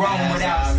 wrong without